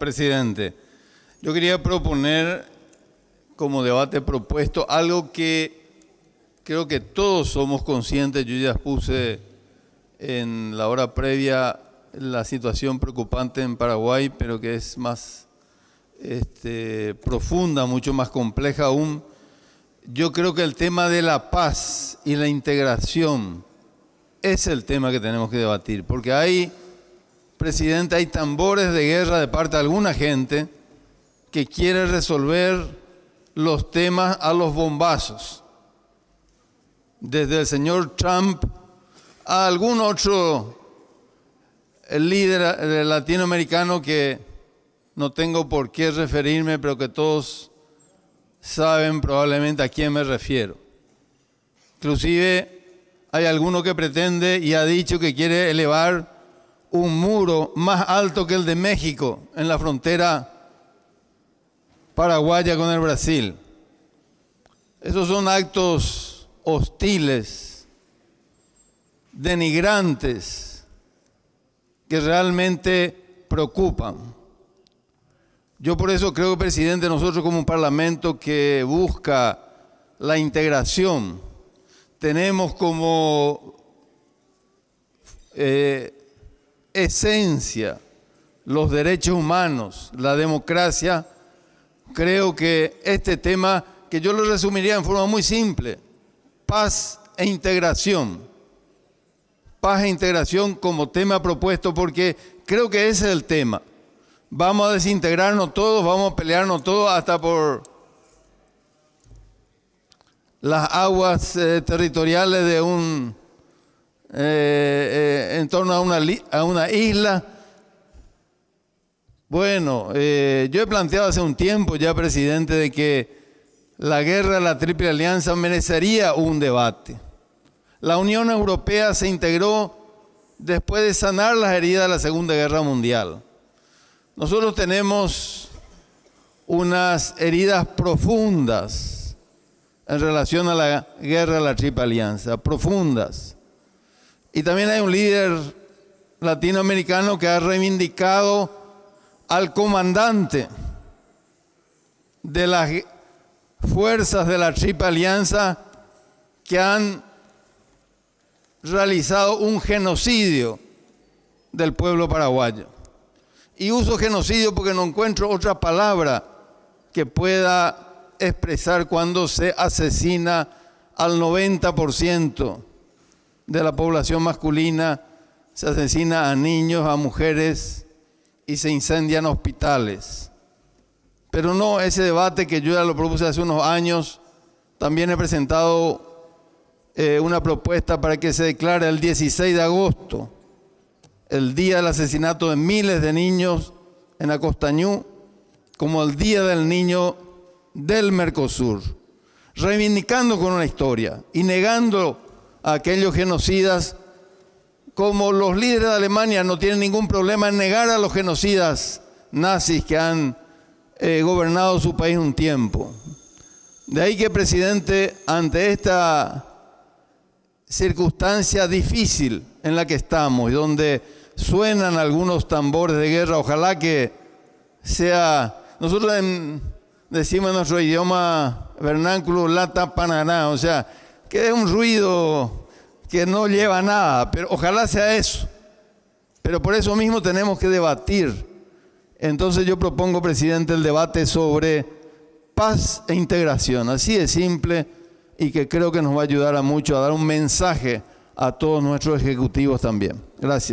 Presidente, yo quería proponer como debate propuesto algo que creo que todos somos conscientes, yo ya puse en la hora previa la situación preocupante en Paraguay, pero que es más este, profunda, mucho más compleja aún. Yo creo que el tema de la paz y la integración es el tema que tenemos que debatir, porque hay, presidente, hay tambores de guerra de parte de alguna gente que quiere resolver los temas a los bombazos. Desde el señor Trump a algún otro líder latinoamericano que no tengo por qué referirme, pero que todos saben probablemente a quién me refiero. Inclusive hay alguno que pretende y ha dicho que quiere elevar un muro más alto que el de México en la frontera paraguaya con el Brasil. Esos son actos hostiles, denigrantes, que realmente preocupan. Yo por eso creo, presidente, nosotros como un parlamento que busca la integración, tenemos como eh, esencia los derechos humanos, la democracia, creo que este tema, que yo lo resumiría en forma muy simple, paz e integración. Paz e integración como tema propuesto porque creo que ese es el tema. Vamos a desintegrarnos todos, vamos a pelearnos todos hasta por las aguas eh, territoriales de un eh, eh, en torno a una, a una isla. Bueno, yo he planteado hace un tiempo ya, presidente, de que la guerra de la Triple Alianza merecería un debate. La Unión Europea se integró después de sanar las heridas de la Segunda Guerra Mundial. Nosotros tenemos unas heridas profundas en relación a la guerra de la Triple Alianza, profundas. Y también hay un líder latinoamericano que ha reivindicado al comandante de las fuerzas de la Triple Alianza que han realizado un genocidio del pueblo paraguayo. Y uso genocidio porque no encuentro otra palabra que pueda expresar cuando se asesina al 90% de la población masculina, se asesina a niños, a mujeres y se incendian hospitales. Pero no ese debate que yo ya lo propuse hace unos años, también he presentado eh, una propuesta para que se declare el 16 de agosto, el día del asesinato de miles de niños en Acostañú, como el Día del Niño del Mercosur, reivindicando con una historia y negando a aquellos genocidas como los líderes de Alemania no tienen ningún problema en negar a los genocidas nazis que han eh, gobernado su país un tiempo. De ahí que, presidente, ante esta circunstancia difícil en la que estamos y donde suenan algunos tambores de guerra, ojalá que sea, nosotros en, decimos en nuestro idioma vernáculo, lata pananá, o sea, que es un ruido que no lleva a nada, pero ojalá sea eso. Pero por eso mismo tenemos que debatir. Entonces yo propongo, presidente, el debate sobre paz e integración, así de simple y que creo que nos va a ayudar a mucho a dar un mensaje a todos nuestros ejecutivos también. Gracias.